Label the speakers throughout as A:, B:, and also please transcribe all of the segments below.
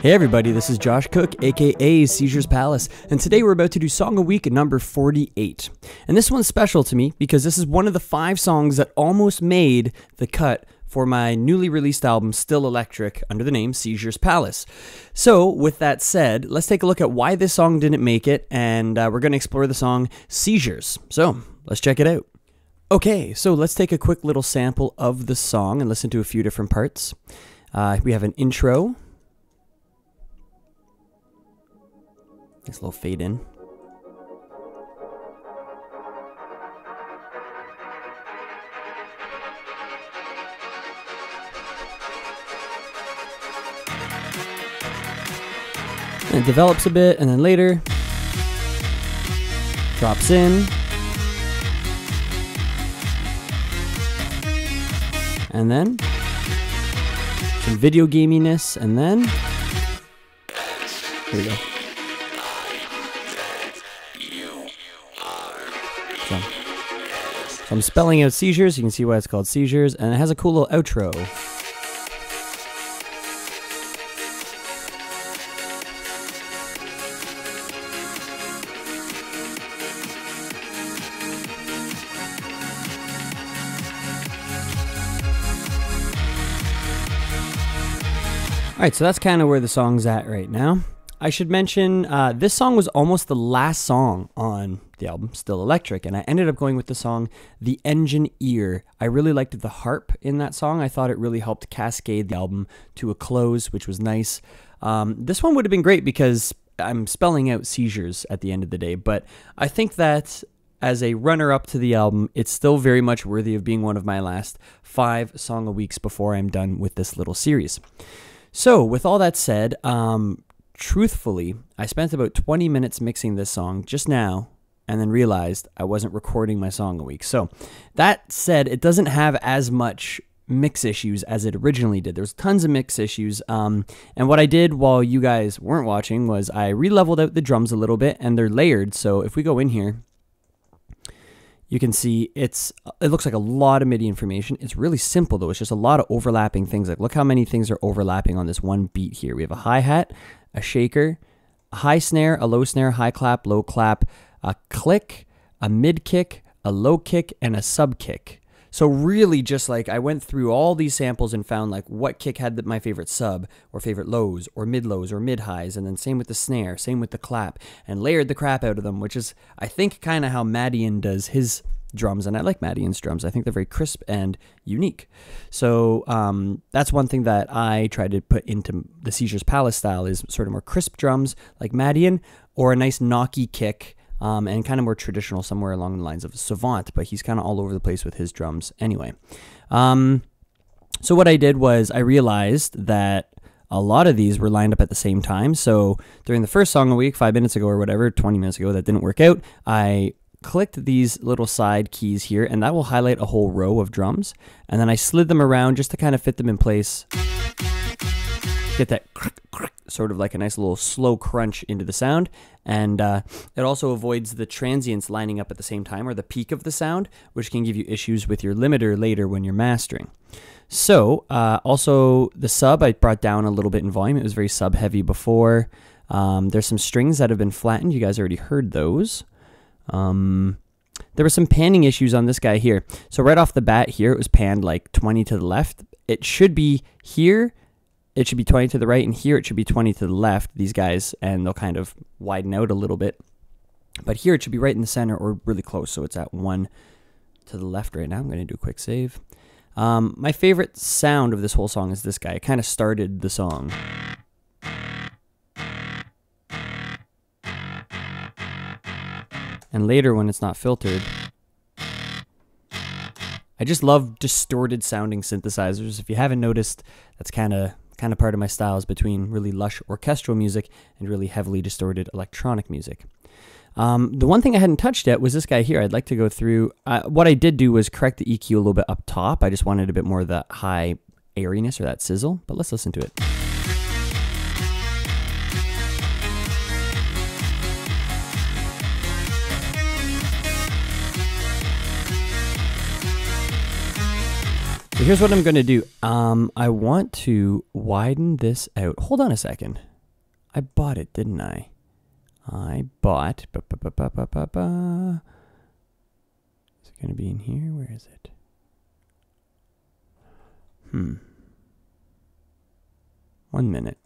A: Hey everybody, this is Josh Cook, aka Seizures Palace, and today we're about to do Song a Week number 48. And this one's special to me because this is one of the five songs that almost made the cut for my newly released album, Still Electric, under the name Seizures Palace. So, with that said, let's take a look at why this song didn't make it, and uh, we're going to explore the song Seizures. So, let's check it out. Okay, so let's take a quick little sample of the song and listen to a few different parts. Uh, we have an intro, Nice little fade in. And it develops a bit, and then later drops in. And then some video gaminess, and then here we go. So I'm spelling out seizures. You can see why it's called seizures, and it has a cool little outro. All right, so that's kind of where the song's at right now. I should mention uh, this song was almost the last song on the album, Still Electric, and I ended up going with the song The Engine Ear. I really liked the harp in that song. I thought it really helped cascade the album to a close, which was nice. Um, this one would have been great because I'm spelling out seizures at the end of the day, but I think that as a runner up to the album, it's still very much worthy of being one of my last five song a weeks before I'm done with this little series. So, with all that said, um, truthfully, I spent about 20 minutes mixing this song just now and then realized I wasn't recording my song a week. So, that said, it doesn't have as much mix issues as it originally did. There's tons of mix issues. Um, and what I did while you guys weren't watching was I re-leveled out the drums a little bit and they're layered. So if we go in here, you can see it's it looks like a lot of MIDI information. It's really simple though. It's just a lot of overlapping things. Like look how many things are overlapping on this one beat here. We have a hi-hat, a shaker, a high snare, a low snare, high clap, low clap, a click, a mid kick, a low kick, and a sub kick. So really just like I went through all these samples and found like what kick had my favorite sub or favorite lows or mid lows or mid highs and then same with the snare, same with the clap and layered the crap out of them, which is I think kind of how Madeon does his drums and I like Madeon's drums. I think they're very crisp and unique. So um, that's one thing that I try to put into the Seizures Palace style is sort of more crisp drums like Madeon or a nice knocky kick um, and kind of more traditional somewhere along the lines of Savant, but he's kind of all over the place with his drums anyway. Um, so what I did was I realized that a lot of these were lined up at the same time. So during the first song a week, five minutes ago or whatever, 20 minutes ago, that didn't work out. I clicked these little side keys here, and that will highlight a whole row of drums. And then I slid them around just to kind of fit them in place. Get that sort of like a nice little slow crunch into the sound. And uh, it also avoids the transients lining up at the same time or the peak of the sound, which can give you issues with your limiter later when you're mastering. So, uh, also the sub, I brought down a little bit in volume. It was very sub heavy before. Um, there's some strings that have been flattened. You guys already heard those. Um, there were some panning issues on this guy here. So right off the bat here, it was panned like 20 to the left. It should be here it should be 20 to the right, and here it should be 20 to the left, these guys, and they'll kind of widen out a little bit. But here it should be right in the center or really close, so it's at 1 to the left right now. I'm going to do a quick save. Um, my favorite sound of this whole song is this guy. It kind of started the song. And later, when it's not filtered, I just love distorted sounding synthesizers. If you haven't noticed, that's kind of kind of part of my styles between really lush orchestral music and really heavily distorted electronic music. Um, the one thing I hadn't touched yet was this guy here. I'd like to go through. Uh, what I did do was correct the EQ a little bit up top. I just wanted a bit more of that high airiness or that sizzle, but let's listen to it. Here's what I'm going to do. Um, I want to widen this out. Hold on a second. I bought it, didn't I? I bought. Ba, ba, ba, ba, ba, ba. Is it going to be in here? Where is it? Hmm. One minute.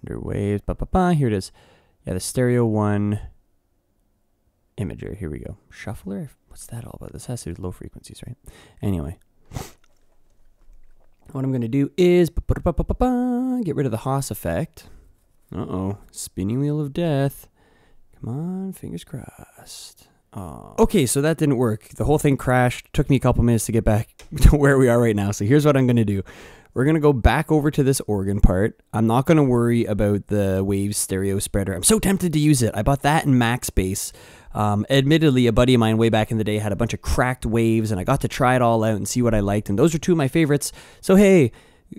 A: Under waves. Ba, ba, ba. Here it is. Yeah, the stereo one imager. Here we go. Shuffler? What's that all about? This has to do with low frequencies, right? Anyway. What I'm going to do is get rid of the Haas effect. Uh-oh. Spinning wheel of death. Come on, fingers crossed. Okay, so that didn't work. The whole thing crashed. Took me a couple minutes to get back to where we are right now. So here's what I'm going to do. We're going to go back over to this organ part. I'm not going to worry about the Waves stereo spreader. I'm so tempted to use it. I bought that in MaxxBass um, admittedly, a buddy of mine way back in the day had a bunch of cracked waves, and I got to try it all out and see what I liked. And those are two of my favorites. So hey,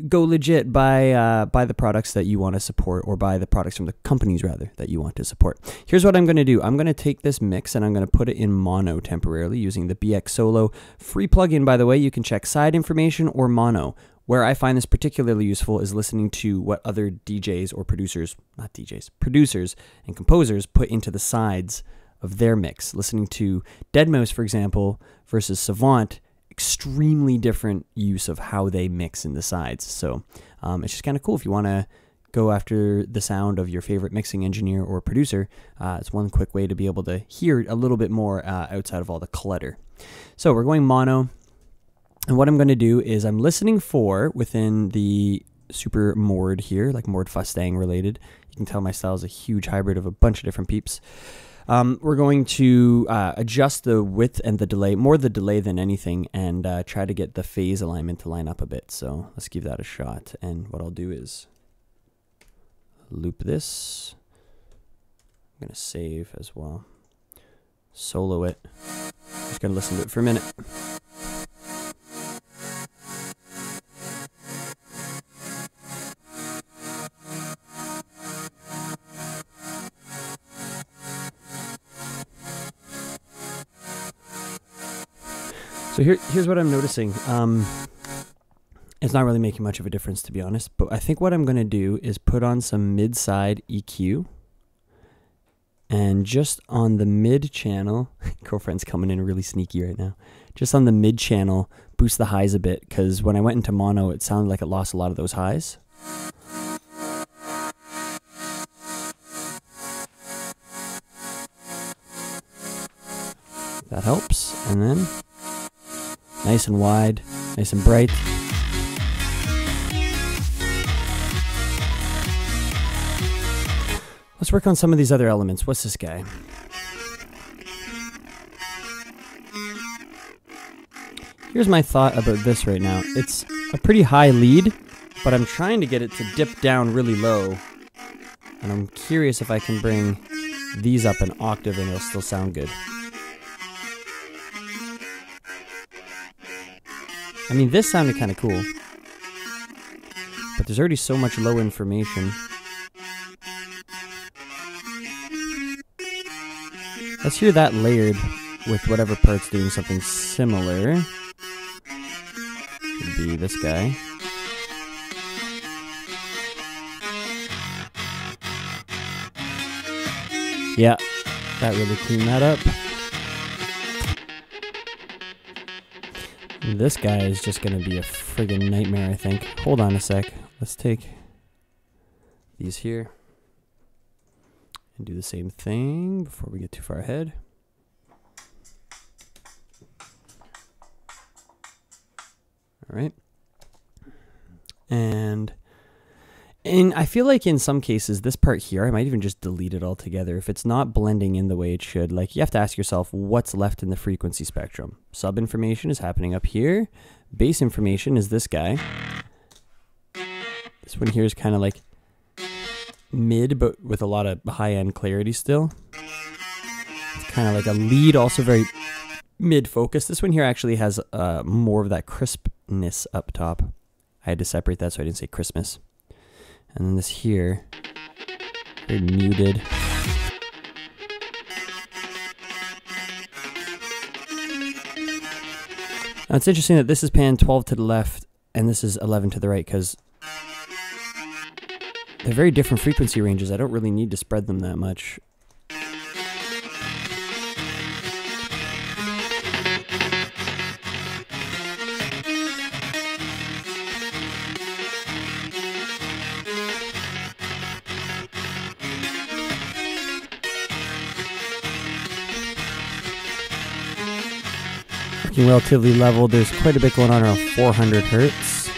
A: go legit buy uh, buy the products that you want to support, or buy the products from the companies rather that you want to support. Here's what I'm going to do. I'm going to take this mix and I'm going to put it in mono temporarily using the BX Solo free plugin. By the way, you can check side information or mono. Where I find this particularly useful is listening to what other DJs or producers, not DJs, producers and composers put into the sides of their mix. Listening to Deadmau5, for example, versus Savant, extremely different use of how they mix in the sides. So um, it's just kind of cool if you want to go after the sound of your favorite mixing engineer or producer. Uh, it's one quick way to be able to hear a little bit more uh, outside of all the clutter. So we're going mono. And what I'm going to do is I'm listening for within the super Mord here, like Mord Fustang related. You can tell my style is a huge hybrid of a bunch of different peeps. Um, we're going to uh, adjust the width and the delay, more the delay than anything, and uh, try to get the phase alignment to line up a bit. So let's give that a shot. And what I'll do is loop this. I'm going to save as well. Solo it. Just going to listen to it for a minute. So here, here's what I'm noticing. Um, it's not really making much of a difference, to be honest. But I think what I'm going to do is put on some mid-side EQ. And just on the mid channel, girlfriend's coming in really sneaky right now. Just on the mid channel, boost the highs a bit because when I went into mono, it sounded like it lost a lot of those highs. That helps. And then Nice and wide, nice and bright. Let's work on some of these other elements. What's this guy? Here's my thought about this right now. It's a pretty high lead, but I'm trying to get it to dip down really low. And I'm curious if I can bring these up an octave and it'll still sound good. I mean, this sounded kind of cool. But there's already so much low information. Let's hear that layered with whatever part's doing something similar. Could be this guy. Yeah, that really cleaned that up. This guy is just going to be a friggin' nightmare, I think. Hold on a sec. Let's take these here and do the same thing before we get too far ahead. All right. And and I feel like in some cases, this part here, I might even just delete it altogether. If it's not blending in the way it should, like you have to ask yourself what's left in the frequency spectrum. Sub information is happening up here. Bass information is this guy. This one here is kind of like mid, but with a lot of high end clarity still. It's kind of like a lead, also very mid focus. This one here actually has uh, more of that crispness up top. I had to separate that so I didn't say Christmas. And then this here, very muted. Now it's interesting that this is pan 12 to the left and this is 11 to the right because they're very different frequency ranges. I don't really need to spread them that much. Relatively level, there's quite a bit going on around 400 hertz.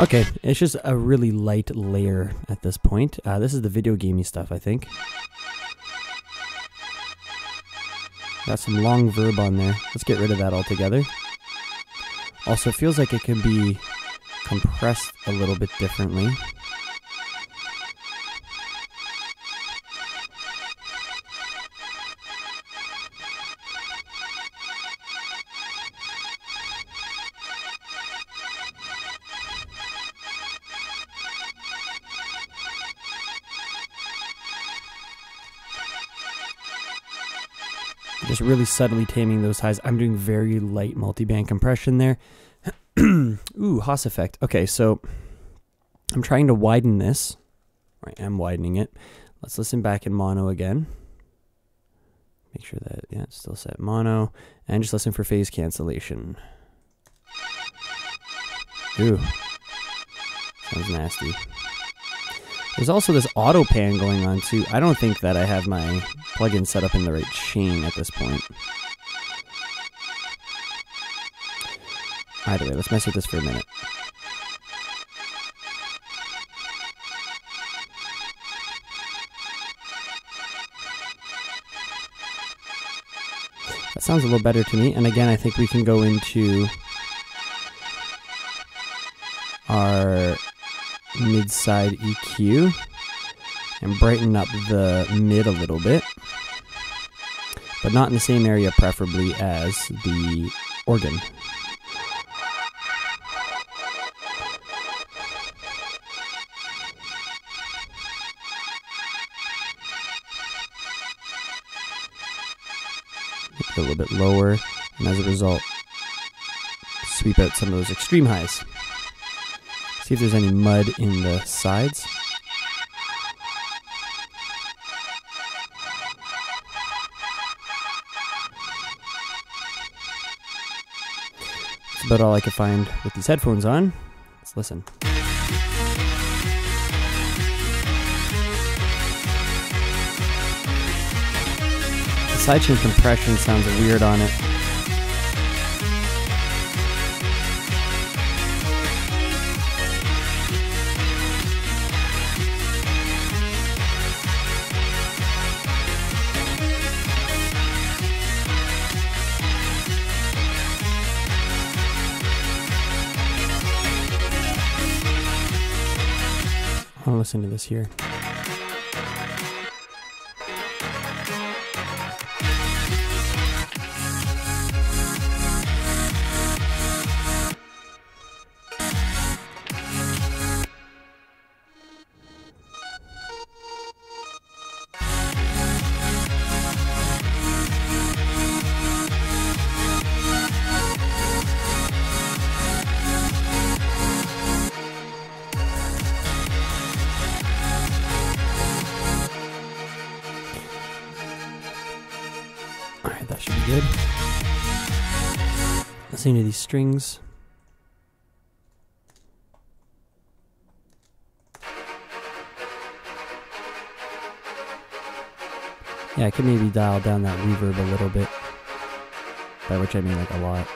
A: Okay, it's just a really light layer at this point. Uh, this is the video gamey stuff, I think. Got some long verb on there. Let's get rid of that altogether. Also, feels like it can be compressed a little bit differently. Just really subtly taming those highs. I'm doing very light multiband compression there. Ooh, Haas effect. Okay, so I'm trying to widen this. I am widening it. Let's listen back in mono again. Make sure that, yeah, it's still set mono. And just listen for phase cancellation. Ooh. Sounds nasty. There's also this auto pan going on too. I don't think that I have my plugin set up in the right chain at this point. Either way, let's mess with this for a minute. That sounds a little better to me. And again, I think we can go into our mid-side EQ and brighten up the mid a little bit, but not in the same area preferably as the organ. a little bit lower, and as a result, sweep out some of those extreme highs. See if there's any mud in the sides. That's about all I could find with these headphones on. Let's listen. The sidechain compression sounds weird on it. Listen to this here. Listening to these strings. Yeah, I could maybe dial down that reverb a little bit. By which I mean like a lot.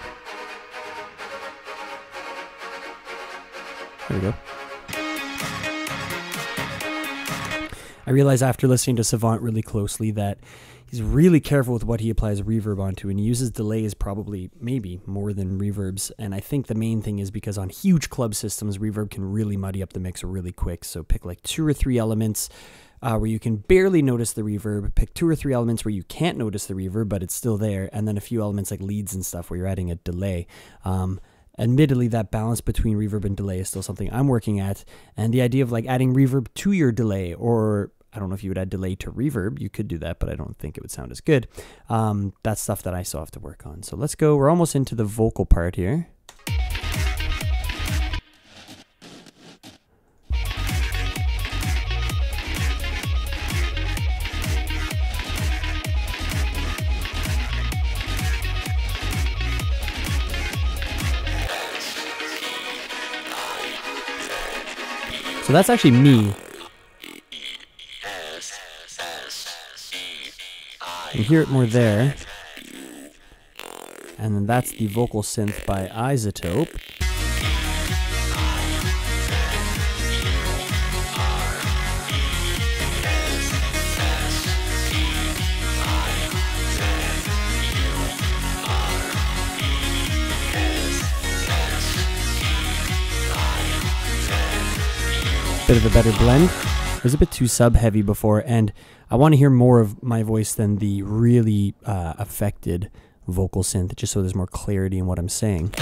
A: There we go. I realize after listening to Savant really closely that he's really careful with what he applies reverb onto, and he uses delays probably, maybe, more than reverbs. And I think the main thing is because on huge club systems, reverb can really muddy up the mix really quick. So pick like two or three elements uh, where you can barely notice the reverb, pick two or three elements where you can't notice the reverb, but it's still there, and then a few elements like leads and stuff where you're adding a delay. Um, admittedly, that balance between reverb and delay is still something I'm working at. And the idea of like adding reverb to your delay, or I don't know if you would add delay to reverb, you could do that, but I don't think it would sound as good. Um, that's stuff that I still have to work on. So let's go. We're almost into the vocal part here. So that's actually me. You hear it more there. And then that's the vocal synth by iZotope. bit of a better blend. It was a bit too sub heavy before, and I want to hear more of my voice than the really uh, affected vocal synth, just so there's more clarity in what I'm saying.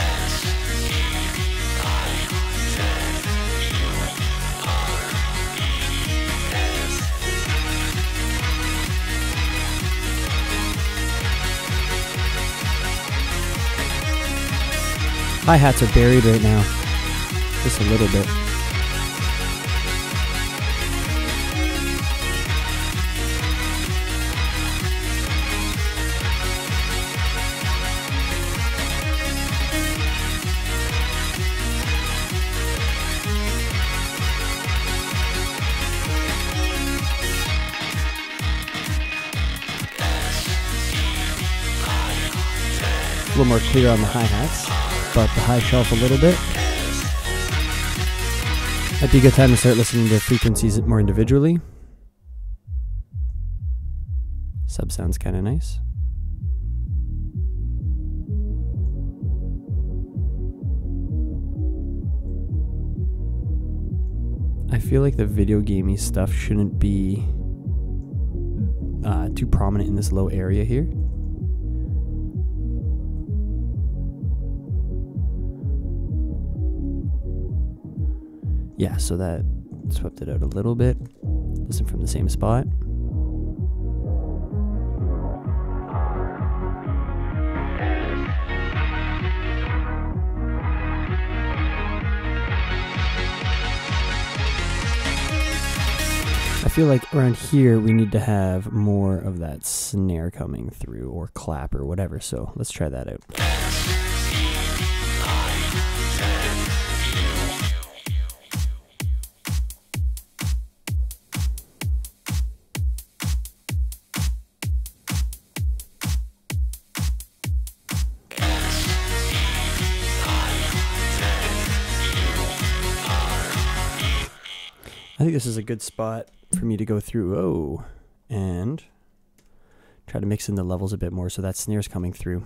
A: Hi hats are buried right now, just a little bit. Little more clear on the hi-hats, but the high shelf a little bit. Might be a good time to start listening to frequencies more individually. Sub sounds kind of nice. I feel like the video gamey stuff shouldn't be uh, too prominent in this low area here. Yeah, so that swept it out a little bit. Listen from the same spot. I feel like around here we need to have more of that snare coming through or clap or whatever. So let's try that out. I think this is a good spot for me to go through. Oh, and try to mix in the levels a bit more so that snare's coming through.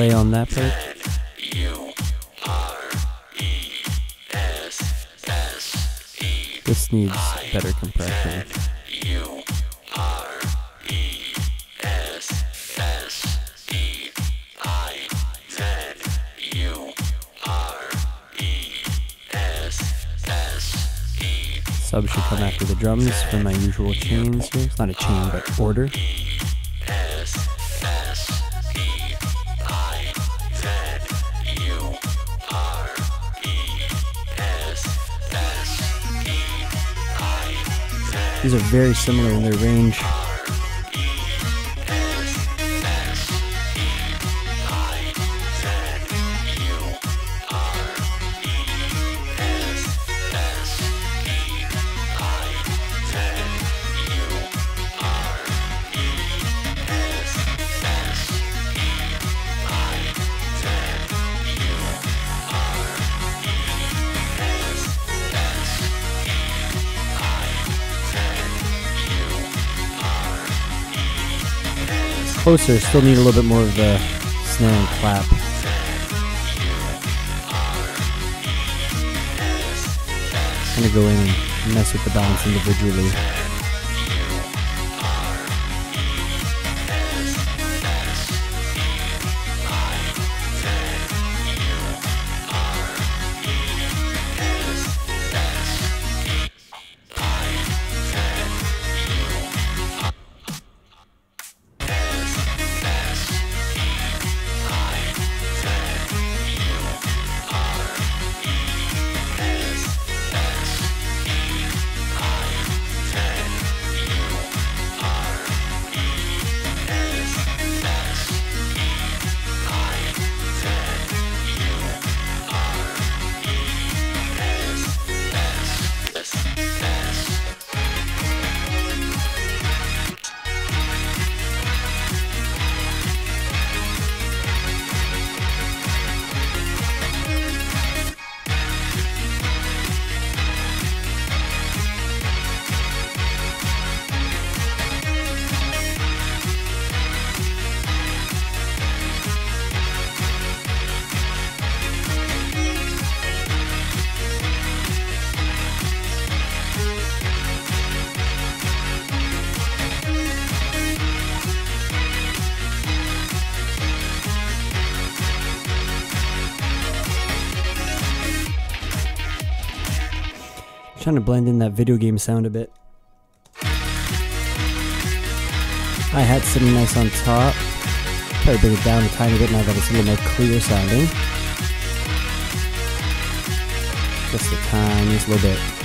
A: Delay on that part. This needs better compression. Sub should come after the drums for my usual chains here. It's not a chain, but order. These are very similar in their range. Closer, still need a little bit more of the snare and clap. I'm gonna go in and mess with the balance individually. Trying to blend in that video game sound a bit. Hi hat sitting nice on top. Probably bring it down a tiny bit now that it's a little more clear sounding. Just a tiniest little bit.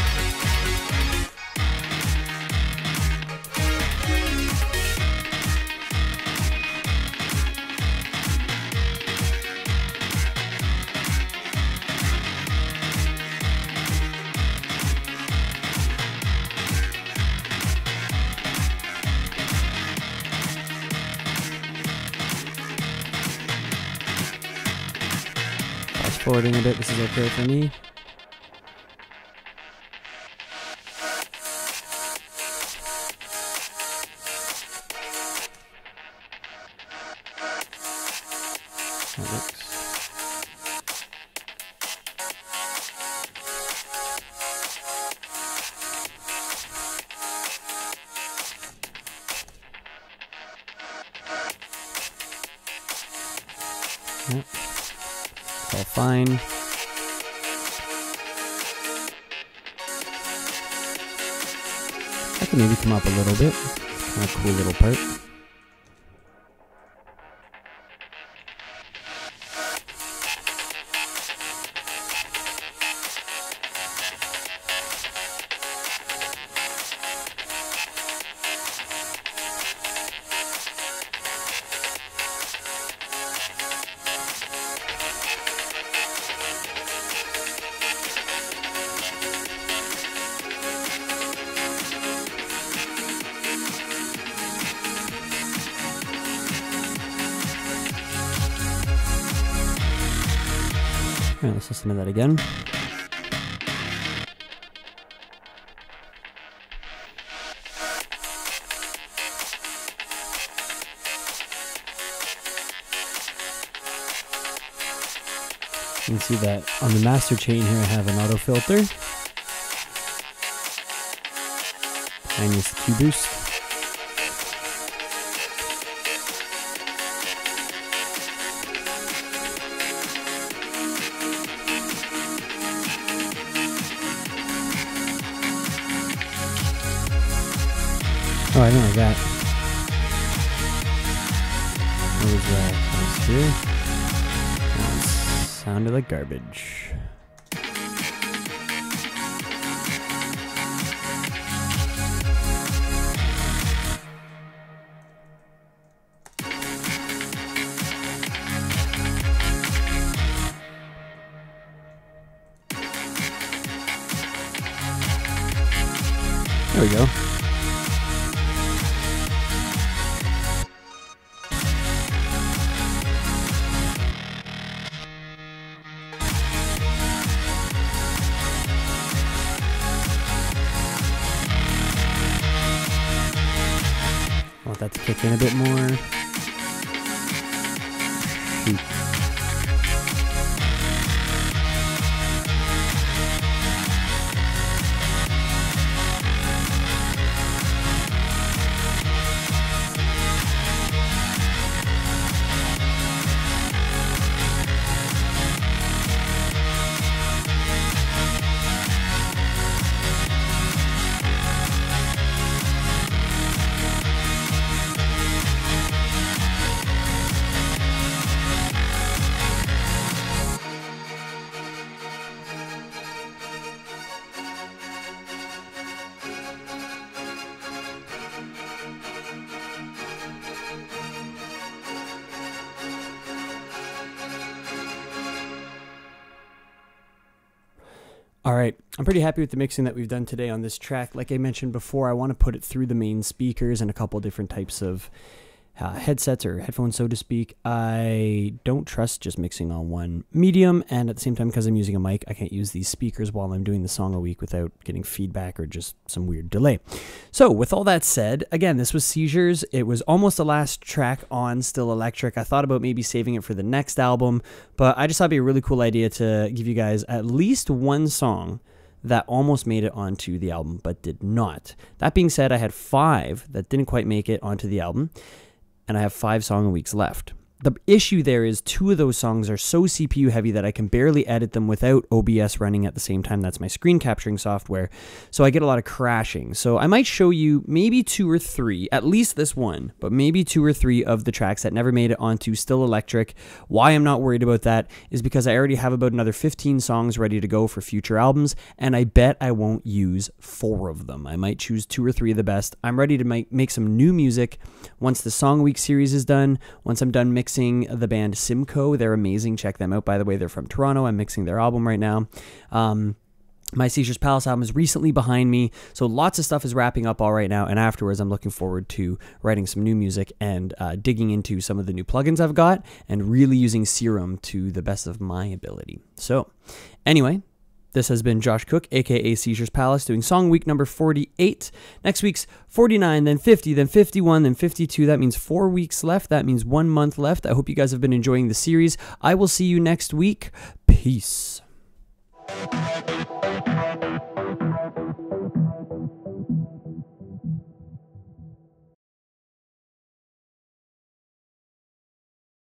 A: Forwarding a bit, this is okay for me. That looks. Fine. I can maybe come up a little bit. Kind of cool little part. Let's listen to that again. You can see that on the master chain here I have an auto filter. Tiniest Q boost. I know that. What was that? Here. That sounded like garbage. There we go. I'm pretty happy with the mixing that we've done today on this track. Like I mentioned before, I want to put it through the main speakers and a couple different types of uh, headsets or headphones, so to speak. I don't trust just mixing on one medium, and at the same time, because I'm using a mic, I can't use these speakers while I'm doing the song a week without getting feedback or just some weird delay. So, with all that said, again, this was Seizures. It was almost the last track on Still Electric. I thought about maybe saving it for the next album, but I just thought it'd be a really cool idea to give you guys at least one song that almost made it onto the album but did not. That being said, I had five that didn't quite make it onto the album and I have five song weeks left. The issue there is two of those songs are so CPU heavy that I can barely edit them without OBS running at the same time. That's my screen capturing software. So I get a lot of crashing. So I might show you maybe two or three, at least this one, but maybe two or three of the tracks that never made it onto Still Electric. Why I'm not worried about that is because I already have about another 15 songs ready to go for future albums, and I bet I won't use four of them. I might choose two or three of the best. I'm ready to make, make some new music once the Song Week series is done, once I'm done mixing mixing the band Simcoe. They're amazing. Check them out, by the way. They're from Toronto. I'm mixing their album right now. Um, my Seizures Palace album is recently behind me, so lots of stuff is wrapping up all right now. And afterwards, I'm looking forward to writing some new music and uh, digging into some of the new plugins I've got and really using Serum to the best of my ability. So, anyway, this has been Josh Cook, aka Seizures Palace, doing song week number 48. Next week's 49, then 50, then 51, then 52. That means four weeks left. That means one month left. I hope you guys have been enjoying the series. I will see you next week. Peace.